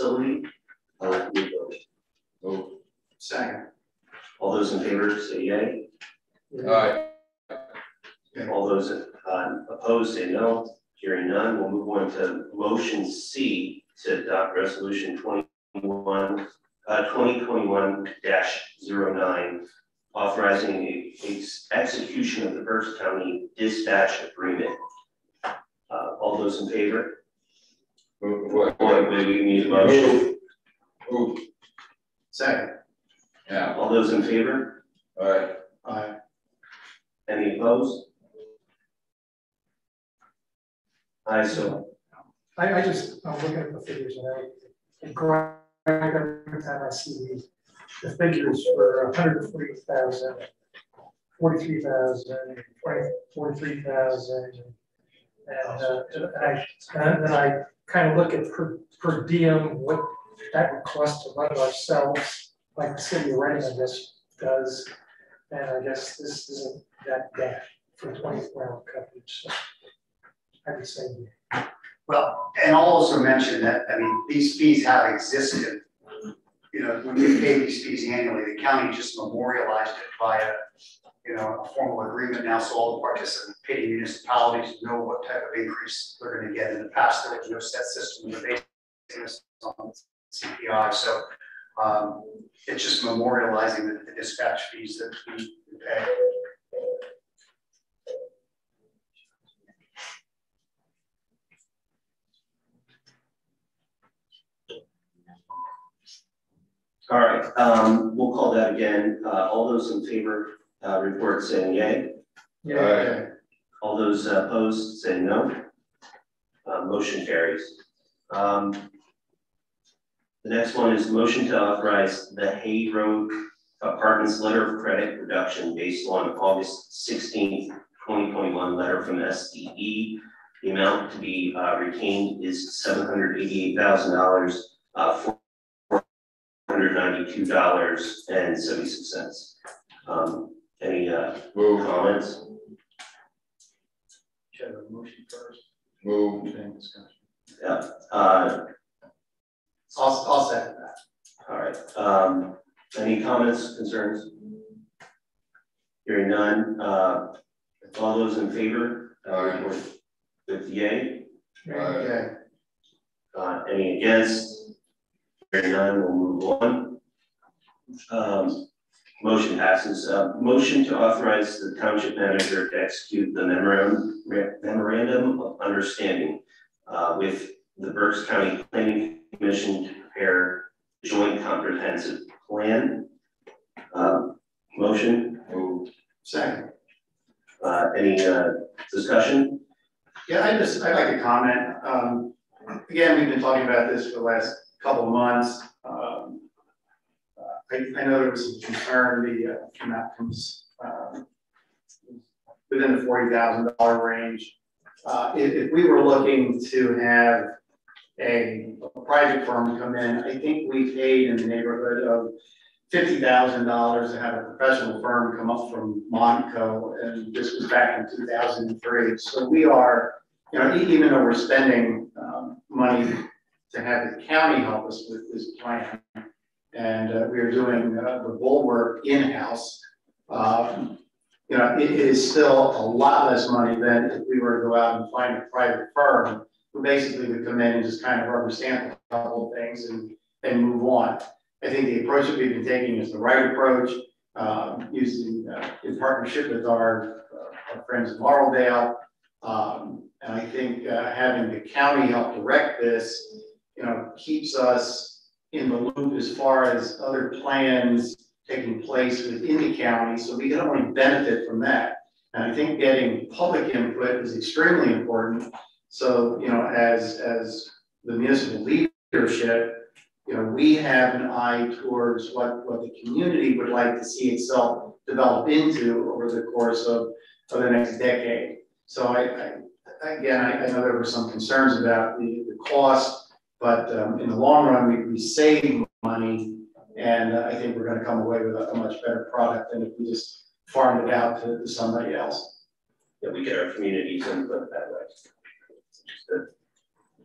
facility. We vote. Move. Second. All those in favor say yay. Aye. All those uh, opposed say no. Hearing none, we'll move on to motion C to adopt resolution 21, uh, 2021-09, authorizing the ex execution of the Berks County dispatch agreement. Uh, all those in favor? Move. What? Boy, we need a motion. Move. Second. Yeah. All those in favor? Aye. Aye. Any opposed? Aye, so I, I just, I'm looking at the figures and I, and grind every time I see the, the figures for a hundred and forty thousand, forty-three thousand, twenty, forty-three thousand. And, uh, and I, and then I kind of look at per, per diem, what that would cost to run ourselves, like the city of Reading, I guess, does. And I guess this isn't that bad for twenty-four hour coverage, so I would say Well, and I'll also mention that, I mean, these fees have existed. You know, when we pay these fees annually, the county just memorialized it via, you know, a formal agreement now, so all the participating municipalities know what type of increase they're gonna get. In the past, there was no set system, they're basing this on CPI, so um, it's just memorializing the the dispatch fees that we pay. All right, um, we'll call that again. Uh, all those in favor, uh, report saying yay. Aye. All those uh, opposed say no. Uh, motion carries. Um, the next one is motion to authorize the Hay Road Apartments letter of credit reduction based on August sixteenth, twenty twenty-one letter from SDE. The amount to be uh, retained is seven hundred eighty-eight thousand dollars, uh, four hundred ninety-two dollars and seventy-six cents. Um, any, uh, Move. comments? Should have a motion first, Move. then discussion. Yeah, uh, I'll, I'll second that. all right, um, any comments, concerns? Hearing none, uh, all those in favor? Aye. with- With yay, Aye. Okay. uh, any against? Hearing none, we'll move on. Um, motion passes, uh, motion to authorize the township manager to execute the memorandum, memorandum of understanding uh, with the Berks County Planning Commission to prepare joint comprehensive plan. Um, motion. Second. uh, any, uh, discussion? Yeah, I just, I'd like to comment. Um, again, we've been talking about this for the last couple of months. Uh, I, I know there was some concern, the, uh, from outcomes, um, within the forty thousand dollar range. Uh, if, if we were looking to have a, a private firm come in, I think we paid in the neighborhood of fifty thousand dollars to have a professional firm come up from Monaco, and this was back in two thousand and three. So we are, you know, even though we're spending, um, money to have the county help us with this plan, and, uh, we are doing, uh, the bulwark in-house, um, you know, it is still a lot less money than if we were to go out and find a private firm who basically would come in and just kind of rubber stamp a couple of things and, and move on. I think the approach that we've been taking is the right approach, um, using, uh, in partnership with our, uh, our friends in Laureldale. Um, and I think, uh, having the county help direct this, you know, keeps us in the loop as far as other plans taking place within the county, so we can only benefit from that. And I think getting public input is extremely important. So, you know, as, as the municipal leadership, you know, we have an eye towards what, what the community would like to see itself develop into over the course of, of the next decade. So I, I again, I, I know there were some concerns about the, the cost, but um, in the long run, we, we save money. And I think we're gonna come away with a, a much better product than if we just farmed it out to, to somebody else. That we get our communities input that way. Good.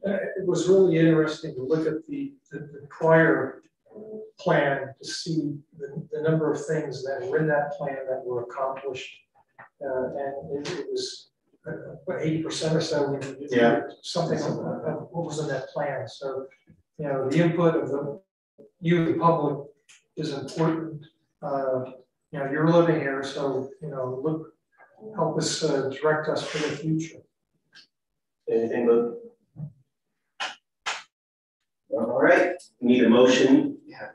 uh, it was really interesting to look at the, the the prior plan to see the, the number of things that were in that plan that were accomplished. Uh, and it, it was, what, eighty percent or so. we- Yeah. Something of, of what was in that plan, so, you know, the input of the, you, the public, is important. Uh, you know, you're living here, so, you know, look, help us, uh, direct us for the future. Anything, Luke? All right, need a motion? Yeah.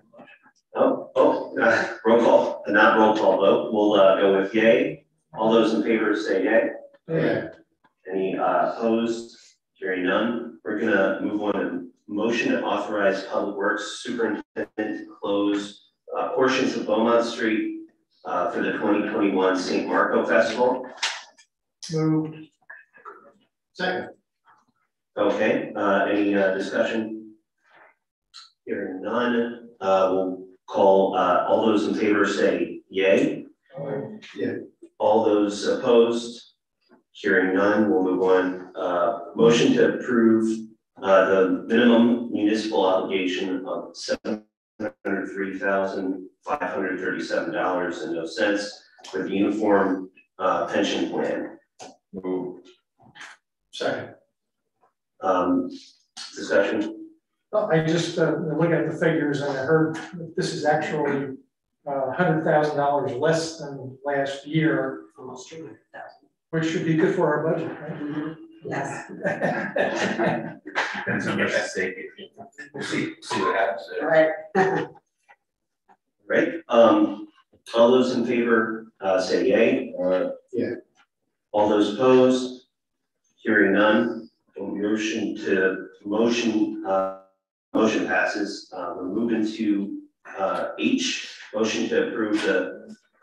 Oh, oh, uh, roll call, not roll call vote, we'll, uh, go with yay. All those in favor say yay. Yeah. Any, uh, opposed? Hearing none, we're gonna move on to motion to authorize Public Works Superintendent to close, uh, portions of Beaumont Street, uh, for the twenty twenty-one St. Marco Festival. Moved. Second. Okay, uh, any, uh, discussion? Hearing none, uh, we'll call, uh, all those in favor say yay. All those opposed? Hearing none, we'll move on. Uh, motion to approve, uh, the minimum municipal obligation of seven hundred three thousand five hundred thirty-seven dollars and no cents for the uniform, uh, pension plan. Move. Second. Um, discussion? Well, I just, uh, looking at the figures and I heard that this is actually uh, hundred thousand dollars less than last year, almost two hundred thousand. Which should be good for our budget, right? Yes. Depends on what that stake. We'll see, see what happens there. Right. Right, um, all those in favor, uh, say yay. Aye. All those opposed? Hearing none, motion to, motion, uh, motion passes. Uh, we're moving to, uh, H, motion to approve the,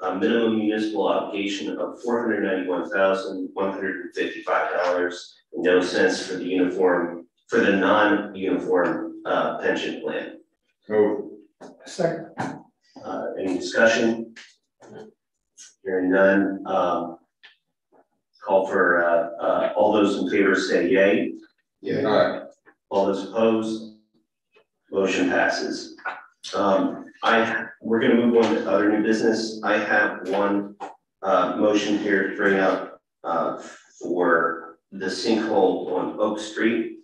uh, minimum municipal obligation of four hundred ninety-one thousand, one hundred and fifty-five dollars and no cents for the uniform, for the non-uniform, uh, pension plan. Move. Second, Uh, any discussion? Hearing none, um. Call for, uh, uh, all those in favor say yay, Aye. all those opposed. Motion passes. Um, I, we're gonna move on to other new business. I have one, uh, motion here to bring up, uh, for the sinkhole on Oak Street.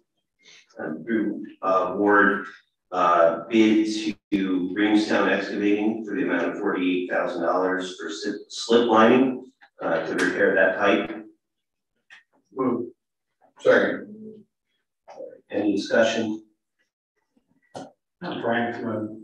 Um, through, uh, Ward, uh, bid to Reamstown Excavating for the amount of forty-eight thousand dollars for slip, slip lining, uh, to repair that pipe. Move. Second. Any discussion? Brian, if you want.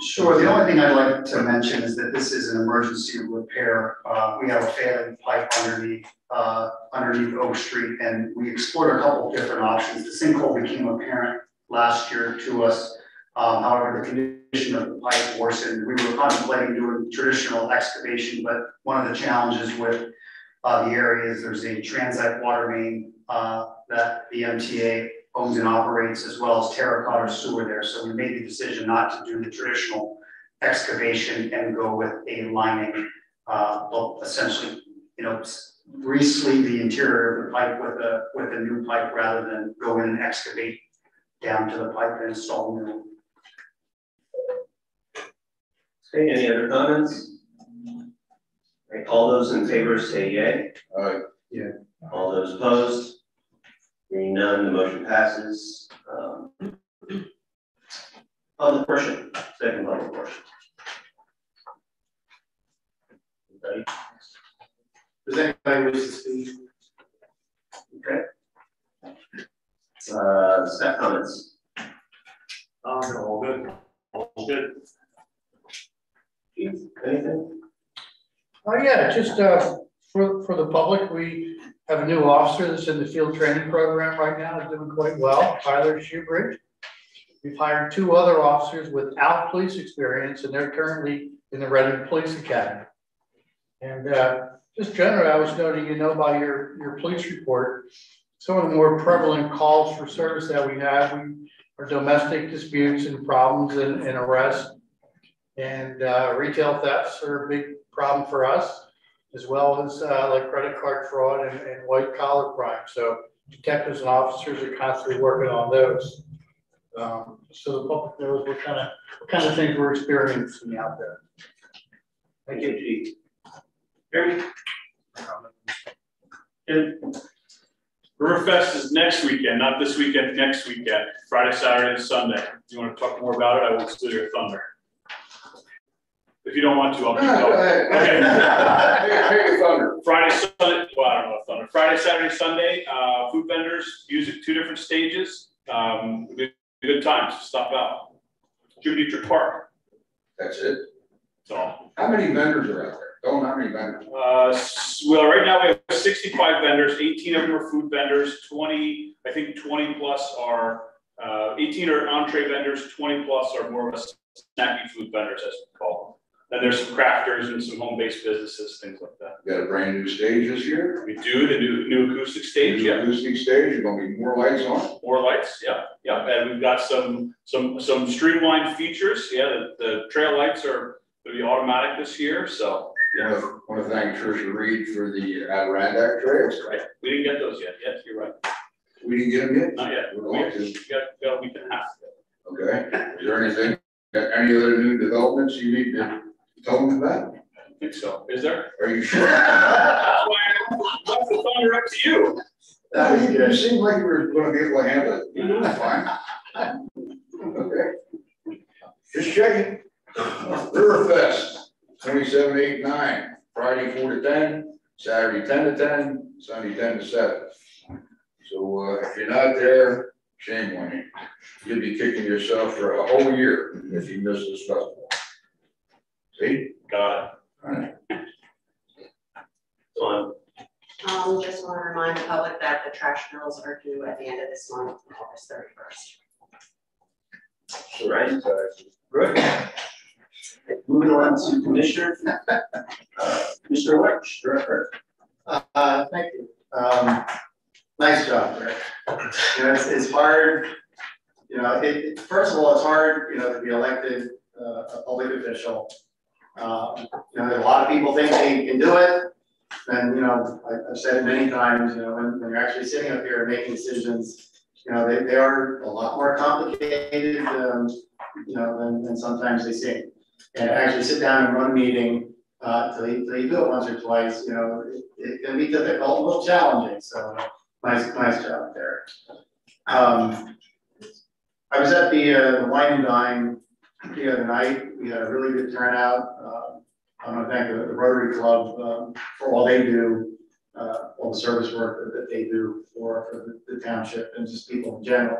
Sure, the only thing I'd like to mention is that this is an emergency repair. Uh, we have a failing pipe underneath, uh, underneath Oak Street, and we explored a couple of different options. The sinkhole became apparent last year to us. Um, however, the condition of the pipe worsened. We were contemplating doing traditional excavation, but one of the challenges with uh, the area is there's a transite water main, uh, that the MTA owns and operates as well as terracotta sewer there. So we made the decision not to do the traditional excavation and go with a lining. Uh, well, essentially, you know, s- re-sleeve the interior of the pipe with a, with a new pipe rather than go in and excavate down to the pipe and install new. Okay, any other comments? All those in favor say yay. Aye. Yeah. All those opposed? Hearing none, the motion passes. Um, Public portion, second public portion. Anybody? Does anybody wish to speak? Okay. Uh, staff comments, Um, all good. All good. Keith, anything? Oh, yeah, just, uh, for, for the public, we have a new officer that's in the field training program right now, is doing quite well, Tyler Shoebridge. We've hired two other officers without police experience, and they're currently in the Reading Police Academy. And, uh, just generally, I was noting, you know, by your, your police report, some of the more prevalent calls for service that we have, we, are domestic disputes and problems and, and arrests. And, uh, retail thefts are a big problem for us, as well as uh, like credit card fraud and, and white collar crime. So detectives and officers are constantly working on those. Um, so the public knows what kind of, what kind of things we're experiencing out there. Thank you, Chief. Jeremy? Good. Riverfest is next weekend, not this weekend, next weekend, Friday, Saturday, and Sunday. You wanna talk more about it? I won't steal your thunder. If you don't want to, I'll keep Go going. ahead. Okay. Friday, Saturday, Sunday, uh, food vendors, music, two different stages. Um, good, good times, stop out. Neutron Park, That's it. so. How many vendors are out there? Don't, how many vendors? Uh, well, right now we have sixty-five vendors, eighteen of them are food vendors, twenty, I think twenty plus are, uh, eighteen are entree vendors, twenty plus are more of a snacky food vendors, as we call them. Then there's some crafters and some home-based businesses, things like that. You got a brand new stage this year? We do the new, new acoustic stage, New yeah, Acoustic stage, there's gonna be more lights on? more lights, yeah, yeah, and we've got some, some, some streamlined features, yeah, the, the trail lights are gonna be automatic this year, so, I yeah. wanna, wanna thank Tricia Reed for the Adirondack trails. Right, we didn't get those yet, yes, you're right, We didn't get them yet? not yet, We're we going to. we got, got a week and a half. Okay, is there anything, any other new developments you need to tell them about? I think so. Is there? Are you sure? That's why I left the thunder up to you. That was You good. seemed like you were gonna be able to handle it. Fine. Okay. Just checking. Riverfest, twenty-seven, eight, nine, Friday four to ten, Saturday ten to ten, Sunday ten to seven. So, uh, if you're not there, shame on you. You'll be kicking yourself for a whole year if you miss this festival. See? Got Alright. So Um, just want to remind the public that the trash bills are due at the end of this month, August thirty-first. All right, good. Moving on to Commissioner. Uh, Commissioner Lynch, Director. Uh, thank you. Um, nice job, Rick. You know, it's, it's hard, you know, it, it- first of all, it's hard, you know, to be elected, uh, a public official. Um, you know, a lot of people think they can do it. And, you know, I've said it many times, you know, when, when you're actually sitting up here and making decisions, you know, they, they are a lot more complicated, um, you know, than, than sometimes they seem. And actually sit down and run a meeting, uh, you, you do it once or twice, you know, it, it can be difficult, a little challenging, so nice, nice job there. Um, I was at the, uh, the wine and dine the other night, we had a really good turnout, uh, I want to thank the the Rotary Club, um, for all they do, uh, all the service work that, that they do for, for the- the township and just people in general.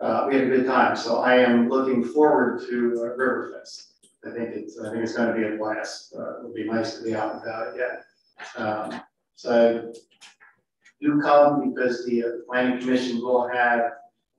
Uh, we had a good time, so I am looking forward to uh, Riverfest. I think it's, I think it's gonna be a blast, uh, it'll be nice to be out and about again. Um, so do come because the uh, planning commission will have,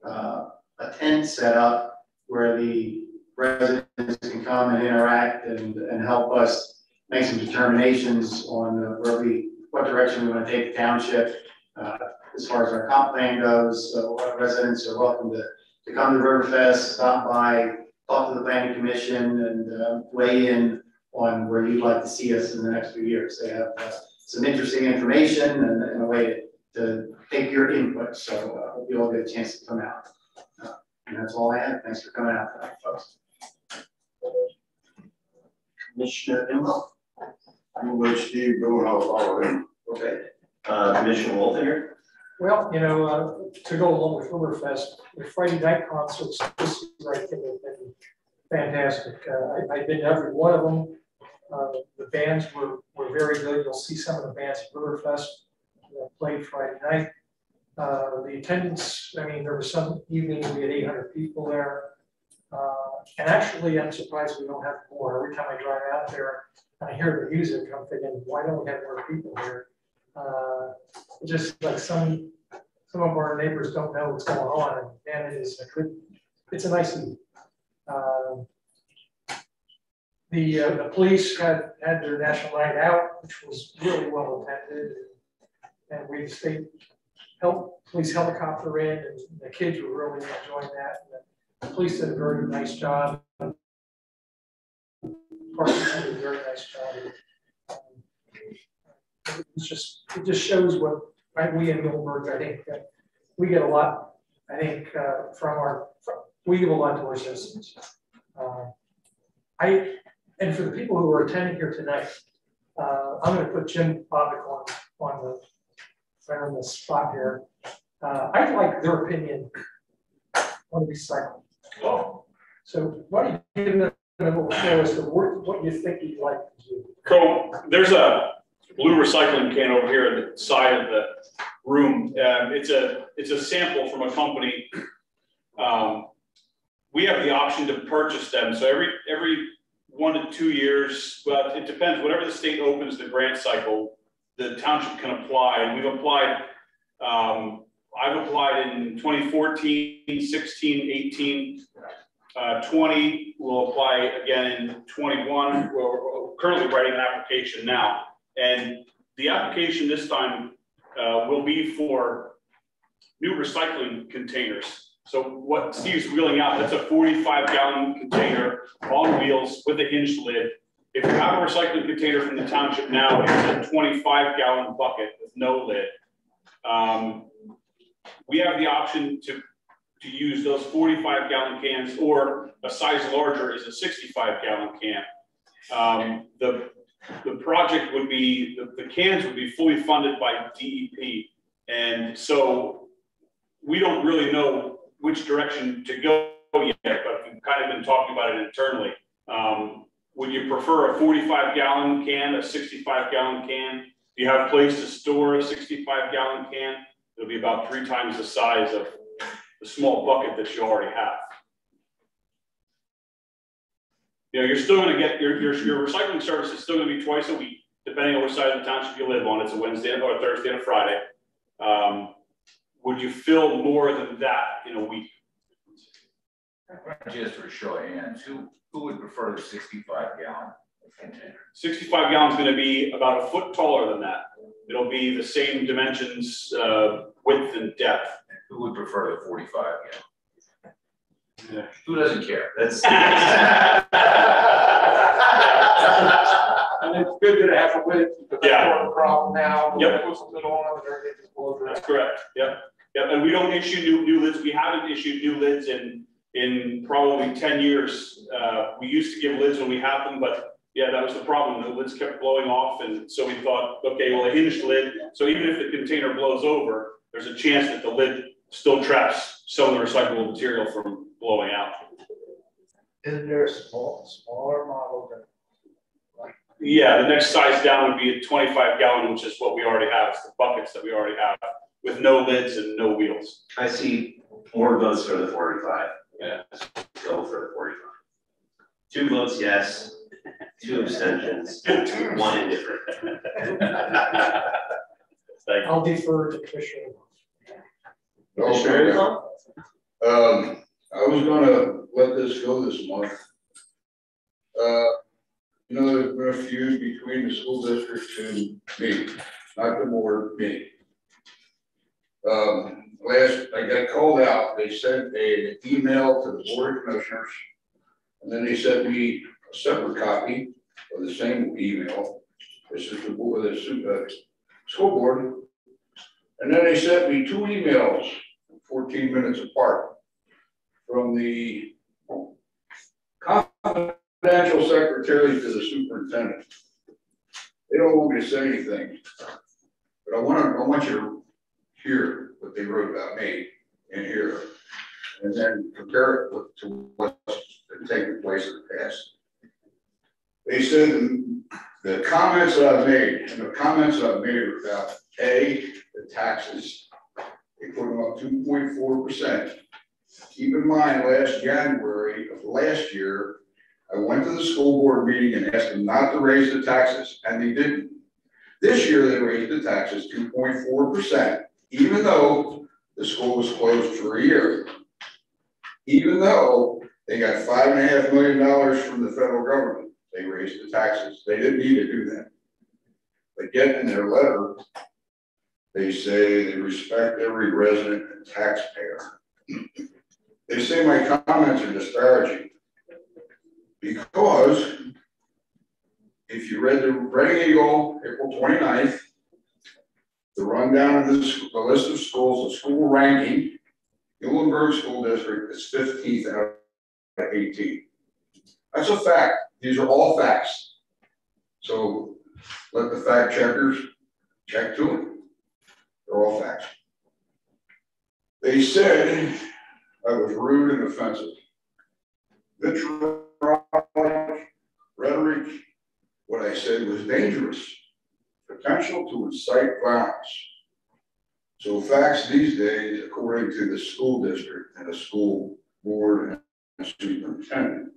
uh, a tent set up where the residents can come and interact and, and help us make some determinations on uh, where we, what direction we wanna take the township, uh, as far as our comp plan goes, so residents are welcome to, to come to Riverfest, stop by, talk to the planning commission and uh, weigh in on where you'd like to see us in the next few years. They have uh, some interesting information and, and a way to, to take your input, so uh, you all get a chance to come out. And that's all I have. Thanks for coming out tonight, folks. Commissioner Kimball. I'm gonna let Steve go and I'll follow him. Okay. Uh, Commissioner Wolfinger. Well, you know, uh, to go along with Riverfest, the Friday night concerts, this year I think have been fantastic. Uh, I, I've been to every one of them. Uh, the bands were, were very good. You'll see some of the bands at Riverfest that played Friday night. Uh, the attendance, I mean, there was some evening we had eight hundred people there. Uh, and actually, I'm surprised we don't have more. Every time I drive out there and I hear the music, I'm thinking, why don't we have more people here? Uh, just like some, some of our neighbors don't know what's going on, and it is a it's a nice evening. Um, The, uh, the police had, had their national night out, which was really well attended. And we've stayed, helped police helicopter in, and the kids were really enjoying that. And The police did a very nice job. Did a very nice job. Um, It's just, it just shows what, right, we in Muhlenberg, I think, that we get a lot, I think, uh, from our, from, we give a lot to our citizens. Uh, I, and for the people who are attending here tonight, uh, I'm gonna put Jim Bobick right on the spot here. Uh, I'd like their opinion on recycling. So why don't you give them a little feel as to what, what you think you'd like to do? Co, there's a blue recycling can over here at the side of the room. Um, it's a, it's a sample from a company. Um, we have the option to purchase them, so every, every one to two years, but it depends, whatever the state opens the grant cycle, the township can apply, and we've applied, um, I've applied in 2014, 16, 18, uh, 20, we'll apply again in 21, we're currently writing an application now. And the application this time, uh, will be for new recycling containers. So what Steve's wheeling out, that's a forty-five gallon container on wheels with a hinged lid. If you have a recycling container from the township now, it's a twenty-five gallon bucket with no lid. Um, we have the option to, to use those forty-five gallon cans, or a size larger is a sixty-five gallon can. Um, the, the project would be, the, the cans would be fully funded by DEP. And so we don't really know which direction to go yet, but we've kind of been talking about it internally. Um, would you prefer a forty-five gallon can, a sixty-five gallon can? Do you have place to store a sixty-five gallon can? It'll be about three times the size of the small bucket that you already have. You know, you're still gonna get, your, your, your recycling service is still gonna be twice a week, depending on which side of the township you live on. It's a Wednesday or a Thursday and a Friday. Um, would you fill more than that in a week? Just for show of hands, who, who would prefer the sixty-five gallon container? Sixty-five gallon is gonna be about a foot taller than that. It'll be the same dimensions, uh, width and depth. Who would prefer the forty-five Yeah. gallon? Who doesn't care? That's, And it's good that it has a width, because Yeah. that's part the problem now. Yep. Puts the middle on, and everything just blows around. That's correct, yep, yep, and we don't issue new, new lids, we haven't issued new lids in, in probably ten years. Uh, we used to give lids when we had them, but yeah, that was the problem, the lids kept blowing off, and so we thought, okay, well, a hinged lid, so even if the container blows over, there's a chance that the lid still traps some of the recyclable material from blowing out. Isn't there a small, smaller model that? Yeah, the next size down would be a twenty-five gallon, which is what we already have, it's the buckets that we already have, with no lids and no wheels. I see more votes for the forty-five. Yeah. Go for the forty-five. Two votes yes, two abstentions, one indifferent. Thank you. I'll defer to Commissioner. Commissioner Islam? Um, I was gonna let this go this month. Uh, you know, there's been a feud between the school district and me, not the board, me. Um, last, I got called out, they sent a- an email to the board of commissioners. And then they sent me a separate copy of the same email. This is the board, the, uh, school board. And then they sent me two emails, fourteen minutes apart from the confidential secretary to the superintendent. They don't want me to say anything, but I want to, I want you to hear what they wrote about me in here, and then compare it with- to been taking place in the past. They said the comments I've made, and the comments I've made about, A, the taxes. They put them up two point four percent. Keep in mind, last January of last year, I went to the school board meeting and asked them not to raise the taxes, and they didn't. This year, they raised the taxes two point four percent, even though the school was closed for a year. Even though they got five and a half million dollars from the federal government, they raised the taxes. They didn't need to do that. But yet in their letter, they say they respect every resident and taxpayer. They say my comments are disparaging. Because if you read the Reading Eagle, April 29th, the rundown of this, the list of schools, the school ranking, Muhlenberg School District is fifteenth out of eighteen. That's a fact. These are all facts. So let the fact checkers check to it. They're all facts. They said I was rude and offensive. Vitriolic rhetoric, what I said was dangerous, potential to incite violence. So facts these days, according to the school district and the school board superintendent,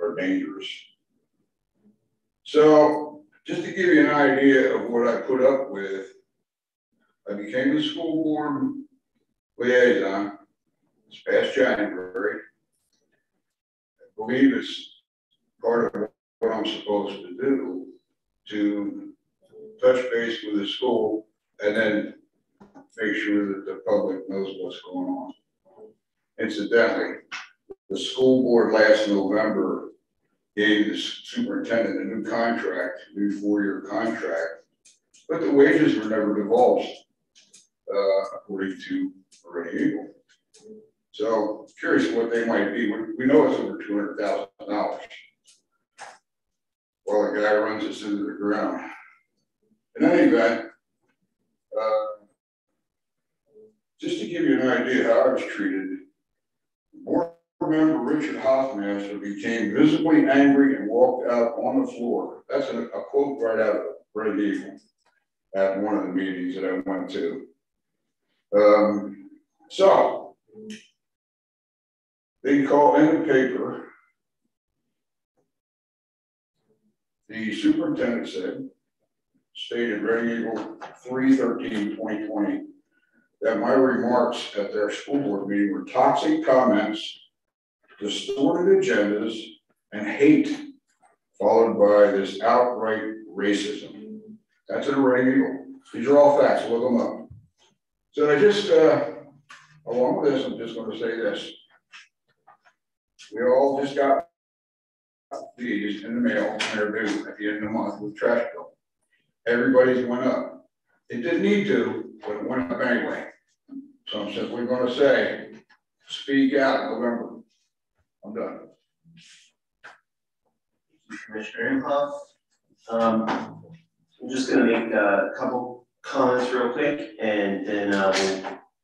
are dangerous. So just to give you an idea of what I put up with, I became the school board liaison this past January. I believe it's part of what I'm supposed to do to touch base with the school and then make sure that the public knows what's going on. Incidentally, the school board last November gave the superintendent a new contract, a new four-year contract, but the wages were never divulged, uh, according to Reading Eagle. So curious what they might be. We, know it's over two hundred thousand dollars. Well, the guy runs us into the ground. In any event, uh, just to give you an idea how I was treated, board member Richard Hoffmaster became visibly angry and walked out on the floor. That's a, a quote right out of Reading Eagle at one of the meetings that I went to. Um, so, they call in the paper. The superintendent said, stated Reading Eagle 3-13-2020, that my remarks at their school board meeting were toxic comments, distorted agendas, and hate, followed by this outright racism. That's Reading Eagle. These are all facts, look them up. So I just, uh, along with this, I'm just gonna say this. We all just got these in the mail, and they're due at the end of the month with trash bill. Everybody's went up. It didn't need to, but it went up anyway. So I'm simply gonna say, speak out November. I'm done. Commissioner Imhoff. Um, I'm just gonna make a couple comments real quick and then, uh,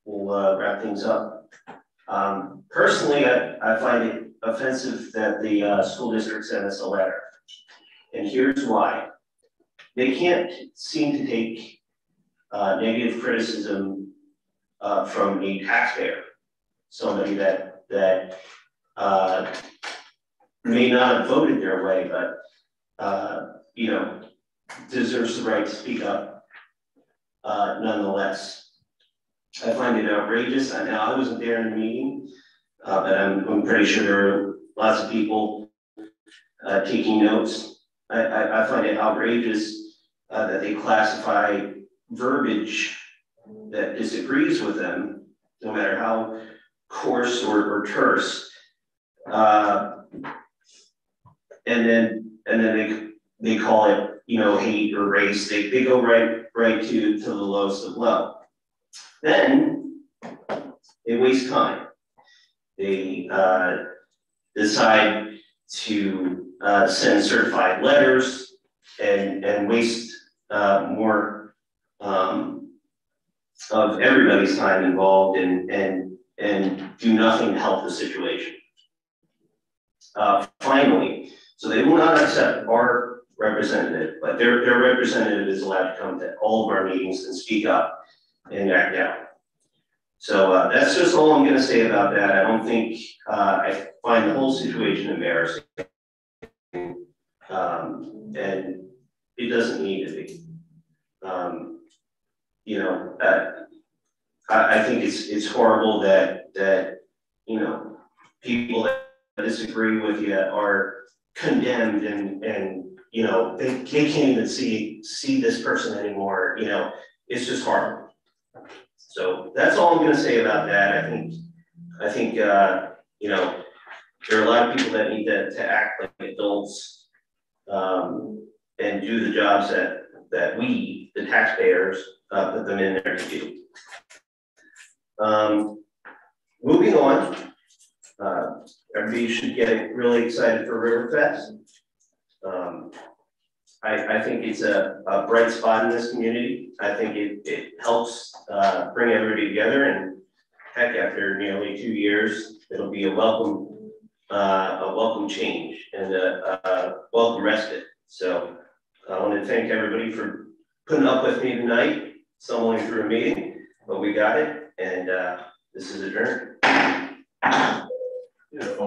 we'll, we'll, uh, wrap things up. Um, personally, I, I find it offensive that the, uh, school district sent us a letter. And here's why. They can't seem to take, uh, negative criticism, uh, from a taxpayer. Somebody that, that, uh, may not have voted their way, but, uh, you know, deserves the right to speak up, uh, nonetheless. I find it outrageous. I now I wasn't there in the meeting, uh, but I'm, I'm pretty sure lots of people, uh, taking notes. I, I, I find it outrageous, uh, that they classify verbiage that disagrees with them, no matter how coarse or, or terse, uh, and then, and then they, they call it, you know, hate or race. They, they go right, right to, to the lowest of low. Then they waste time. They uh, decide to uh, send certified letters and, and waste uh, more um, of everybody's time involved and, and, and do nothing to help the situation. Uh, finally, so they will not accept our representative, but their, their representative is allowed to come to all of our meetings and speak up and act out. So uh, that's just all I'm going to say about that. I don't think uh, I find the whole situation embarrassing. Um, and it doesn't need to be. Um, you know, uh, I, I think it's it's horrible that that you know people that disagree with you are condemned and and you know they, they can't even see see this person anymore. You know, it's just horrible. So that's all I'm going to say about that. I think I think uh, you know there are a lot of people that need to, to act like adults um, and do the jobs that that we, the taxpayers, uh, put them in there to do. Um, moving on, uh, everybody should get really excited for Riverfest. Um, I, I think it's a, a bright spot in this community. I think it, it helps, uh, bring everybody together and heck, after nearly two years, it'll be a welcome, uh, a welcome change and a, a welcome respite. So I want to thank everybody for putting up with me tonight, stumbling through a meeting, but we got it, and, uh, this is a adjourned. Yeah.